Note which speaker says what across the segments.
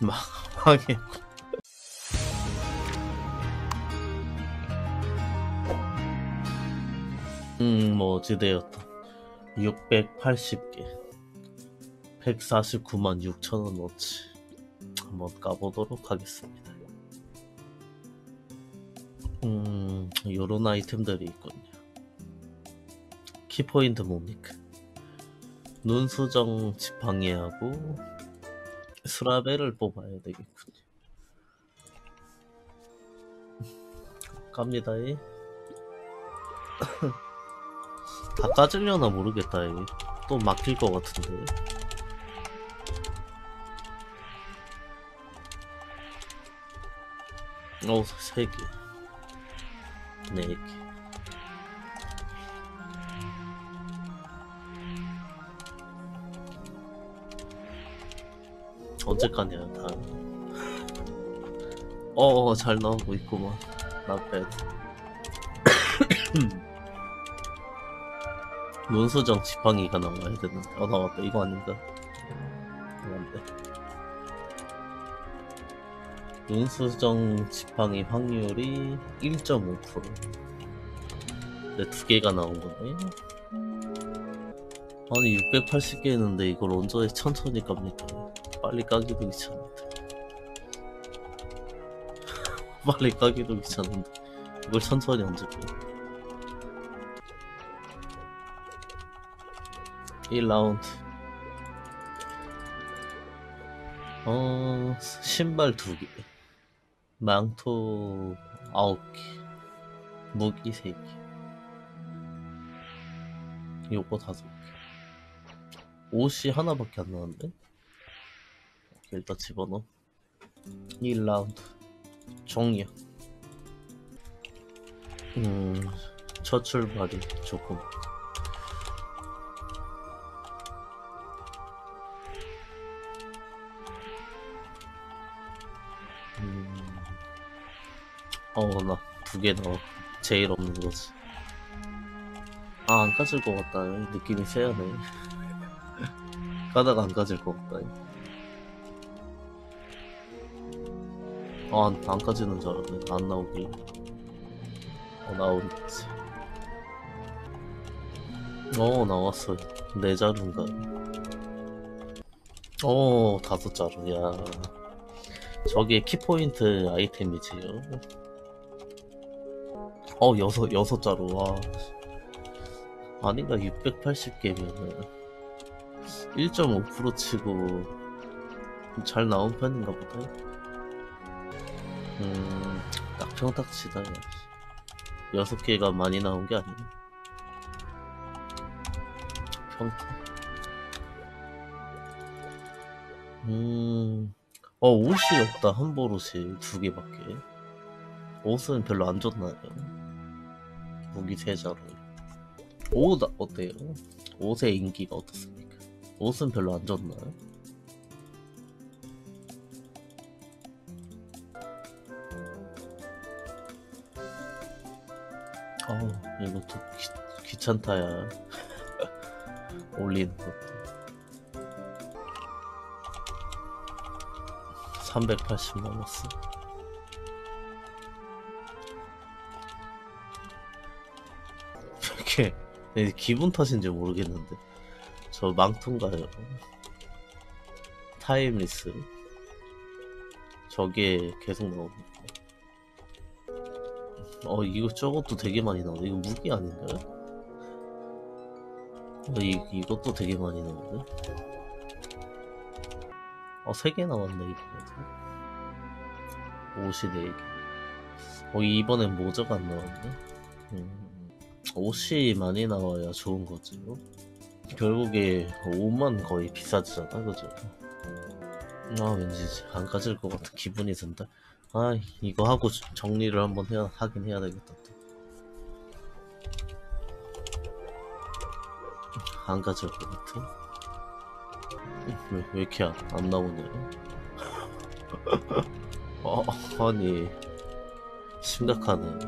Speaker 1: 망해. 음, 뭐 어찌되었다. 680개. 149만 6천원어치. 한번 까보도록 하겠습니다. 음, 요런 아이템들이 있군요. 키포인트 뭡니까? 눈 수정 지팡이하고 스라벨을 뽑아야 되겠군요. 갑니다. 이. 다 까질려나 모르겠다. 이. 또 막힐 것 같은데. 어, 세 개. 네 개. 언제까지야, 다. 어, 잘 나오고 있구만. Not bad. 눈수정 지팡이가 나와야 되는데. 어, 나왔다. 이거 아닌가? 안돼. 눈수정 지팡이 확률이 1.5%. 근데 두 개가 나온 거네. 아니 680개 했는데 이걸 언제 천천히 깝니까? 빨리 까기도 귀찮은데. 빨리 까기도 귀찮은데. 이걸 천천히 깨? 1라운드. 어, 신발 두 개. 망토 아홉 개. 무기 세 개. 요거 다섯 개. 옷이 하나밖에 안 나왔는데? 일단 집어넣어. 1라운드. 종이야. 음, 첫 출발이 조금. 음, 어, 나 두 개 넣어. 제일 없는 거지. 아, 안 까질 것 같다. 느낌이 세하네. 까다가 안 까질 것 같다. 아, 안, 안 까지는 줄 알았네. 안 나오길. 어, 나오겠지. 어, 나왔어요. 네 자루인가. 어, 다섯 자루. 야. 저게 키포인트 아이템이지요. 어, 여섯, 여섯 자루. 와. 아닌가, 680개면은. 1.5% 치고 잘 나온 편인가 보다. 음, 딱 평탁치다. 야. 여섯 개가 많이 나온 게 아니네. 평탁. 음, 어, 옷이 없다. 한 버릇이 두 개밖에. 옷은 별로 안 좋나요? 무기 세 자루. 옷 어때요? 옷의 인기가 어떻습니까? 옷은 별로 안 좋나요? 어, 이것도 귀, 귀찮다 야. 올리는 것도. 380 남았어. 이렇게 내 기분 탓인지 모르겠는데 저 망토인가요? timeless 저게 계속 나오니까 어 이거 저것도 되게 많이 나오네. 이거 무기 아닌가요? 어, 이, 이것도 되게 많이 나오네. 어 3개 나왔네 이번에도. 옷이 4개. 어 이번엔 모자가 안 나왔네. 음, 옷이 많이 나와야 좋은 거지 결국에 옷만 거의 비싸지잖아 그죠? 아 왠지 안 가질 것 같은 기분이 든다 아 이거 하고 정리를 한번 해야 하긴 해야 되겠다 또. 안 가질 것 같아 왜, 왜 이렇게 안, 안 나오냐 어, 아니 심각하네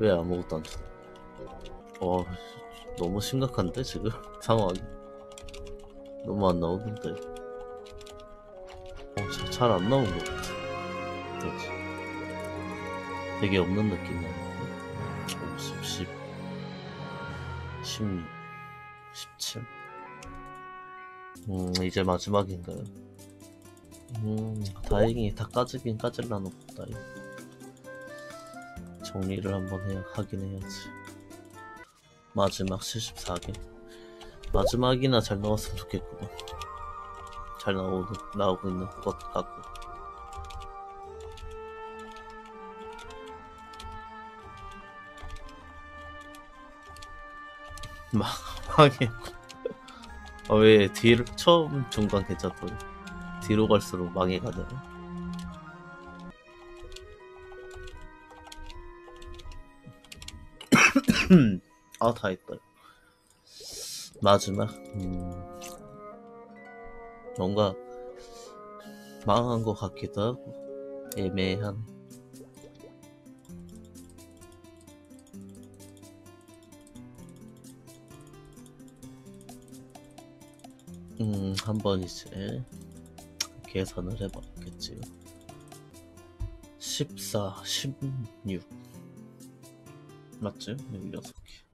Speaker 1: 왜 아무것도 안 줘? 어, 너무 심각한데 지금 상황이 너무 안 나오는데. 어, 잘안 나온 것 같아. 그렇지. 되게 없는 느낌 나는데. 50, 10, 16, 17. 음, 이제 마지막인가요? 음, 다행히 다 까지긴 까질라 놓다. 정리를 한번 해야 하긴 해야지. 마지막 74개. 마지막이나 잘 나왔으면 좋겠구만. 잘 나오는, 나오고 있는 것 같고. 막, 하긴. 아, 왜 뒤로, 처음 중간 괜찮더니 뒤로 갈수록 망해가네. 아, 다 했다. 마지막, 음, 뭔가 망한 것 같기도 하고 애매한 음 한번 이제 계산을 해봤겠지. 14, 16 맞지? 여기 6개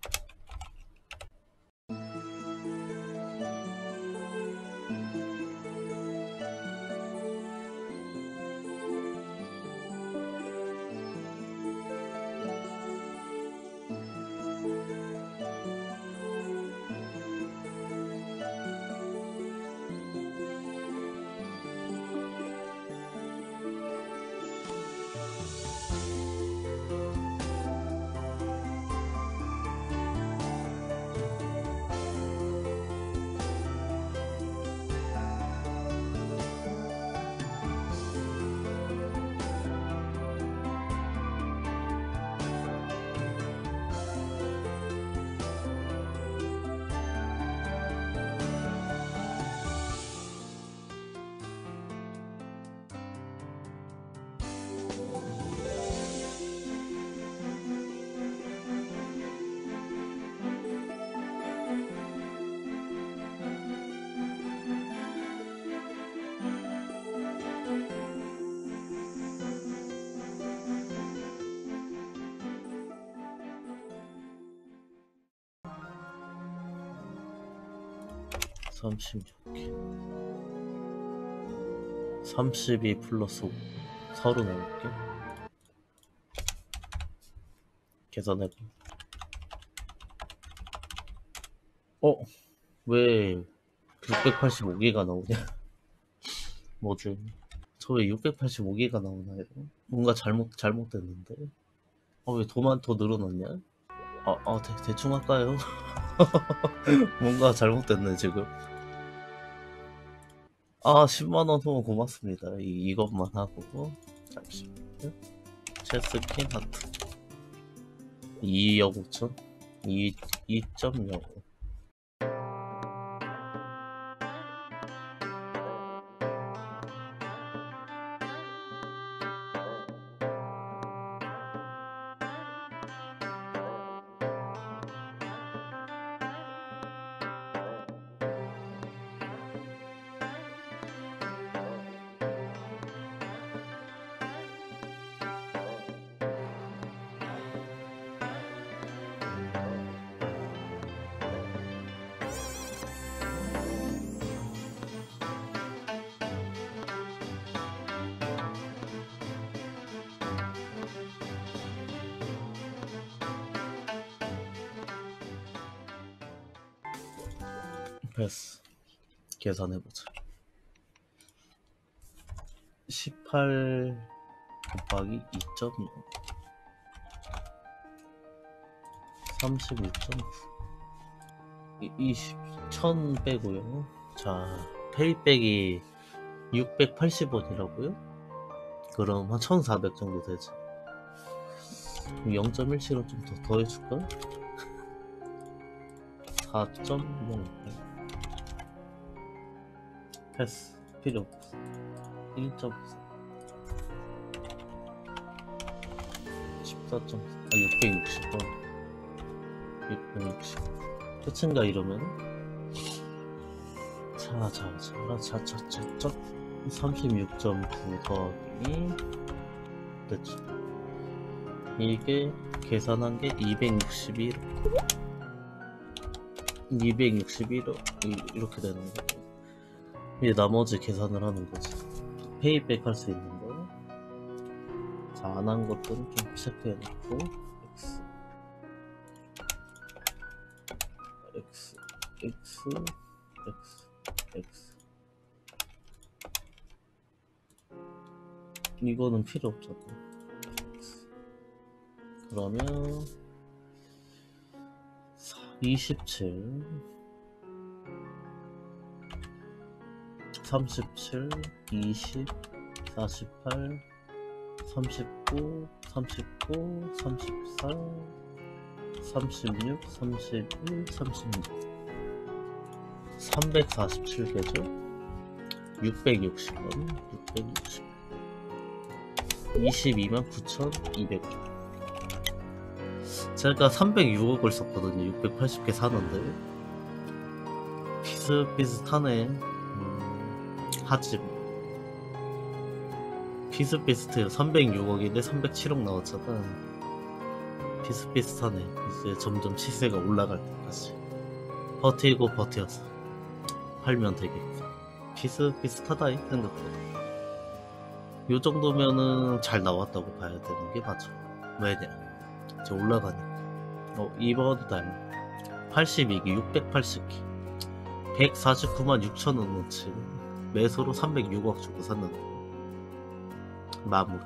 Speaker 1: 36개 32 플러스 5 35개 계산해봐 어? 왜 685개가 나오냐 뭐지 저 왜 685개가 나오나요? 뭔가 잘못 잘못됐는데 아, 어왜 도만 더 늘어났냐? 아, 아 대, 대충 할까요? 뭔가 잘못됐네 지금 아 10만원 후원 고맙습니다. 이, 이것만 하고. 잠시만요. 체스킨 하트. 2억 5천? 2, 2.05 패스. 계산해보자. 18 곱하기 2.0 32.9 20 1000 빼고요. 자 페이백이 680원이라고요? 그럼 한 1400 정도 되지. 0.17원 좀 더 더해줄까? 4.08 패스 필요 없어 1.4 14.4아 660원 660 끝인가 이러면 자 자, 자, 자, 자, 자, 자, 자. 36.9 더하기 됐죠. 이게 계산한 게 261. 261 이렇게 되는 거고. 이제 나머지 계산을 하는 거지. 페이백 할 수 있는 거. 자, 안 한 것들은 좀 체크해 놓고 x x x x x 이거는 필요 없잖아. x. 그러면 27 37 20 48 39 39 34 36 31 36 347개죠? 660원 660 22만 9,200 제가 306억을 썼거든요. 680개 사는데. 비슷비슷하네. 음, 하지만 비슷비슷해요 306억인데 307억 나왔잖아. 비슷비슷하네. 이제 점점 시세가 올라갈 때까지. 버티고 버텨서 팔면 되겠고. 비슷비슷하다 이 생각보다. 요 정도면은 잘 나왔다고 봐야 되는 게 맞죠 왜냐? 이제 올라가니까. 어 이번 달 82기. 680기 149만 6천원어치 매수로 306억 주고 샀는데. 마무리